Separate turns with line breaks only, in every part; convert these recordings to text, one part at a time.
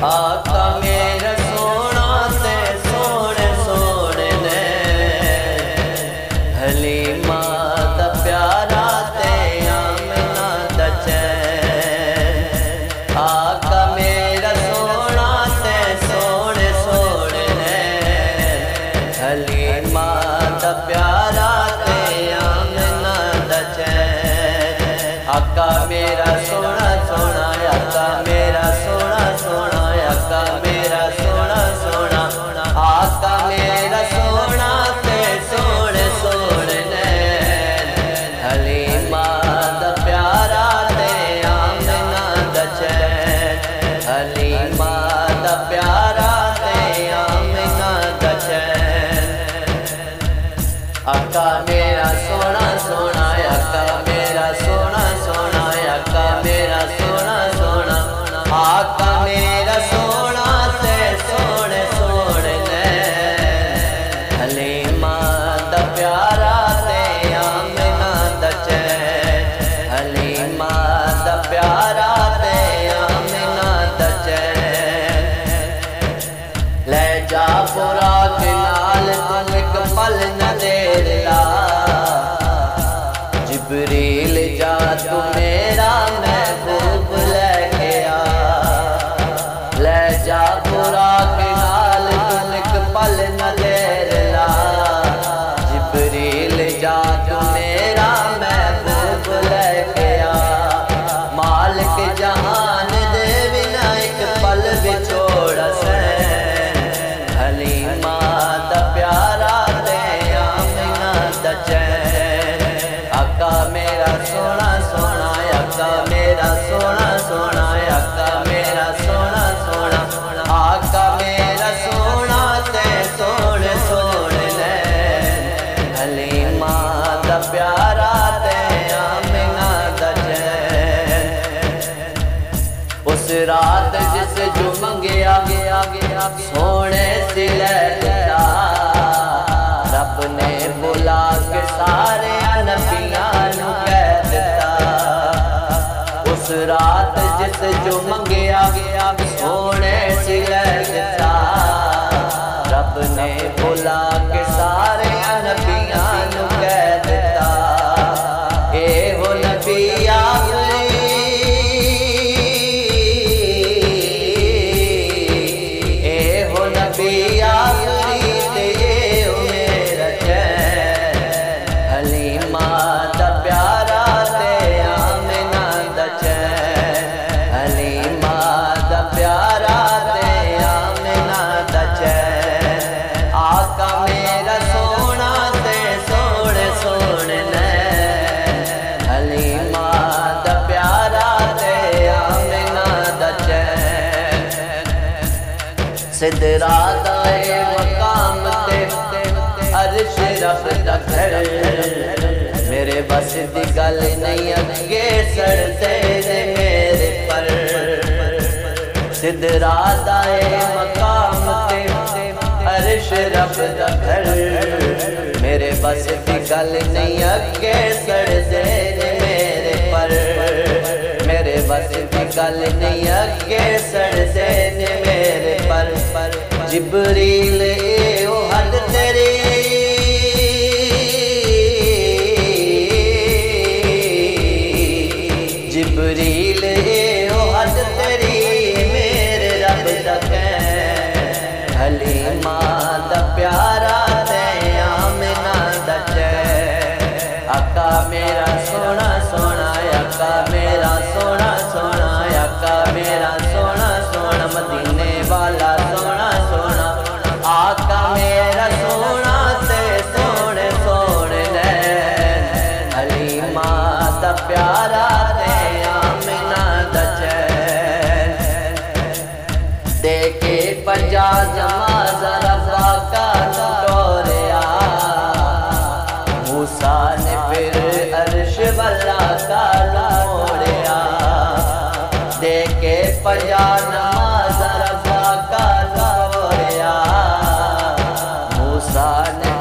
啊，革命。نے بلا کے سارے نو کہہ دیتا۔ اس رات جس جو منگیا گیا سونے سے لے دیتا۔ رب نے بلا کے سدرات آئے مقام تے عرش میرے بس دی گل نہیں اگے سر تیرے میرے پر۔ سدرات آئے مقام تے عرش میرے بس دی گل نہیں اگے سر تیرے میرے پر۔ میرے بس دی گل نہیں اگے سر تیرے ਜਿਬਰੀਲ ਏ ਉਹ ਹੱਦ ਤੇਰੀ। ਜਿਬਰੀਲ ਏ ਉਹ ਹੱਦ ਤੇਰੀ, ਮੇਰੇ ਰੱਬ ਦਾ ਕਹਿ ਹਲੀਮਾ ਦਾ ਪਿਆਰਾ ਤੈ ਆਮਨਾ ਦਾ ਚੈ ਆਕਾ ਮੇਰਾ ਸੋਹਣਾ ਸੋਹਣਾ, ਆਕਾ ਮੇਰਾ ਸੋਹਣਾ ਸੋਹਣਾ, ਆਕਾ ਮੇਰਾ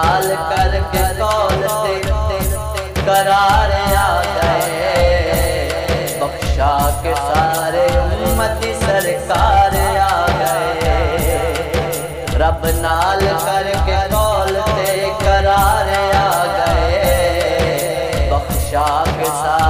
حال کر کے کون سے قرار آ گئے بخشا کے سارے امتی سرکار آ گئے رب نال کر کے قول سے قرار آ گئے بخشا کے سارے